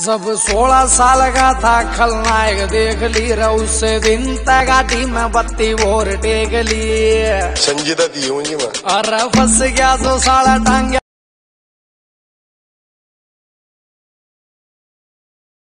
जब सोलह साल का था खलनायक देख ली उस दिन। गाड़ी में बत्ती और टेक ली। संजीदा दी होंगी अरे फंस गया तो साला टांग